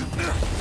Uh.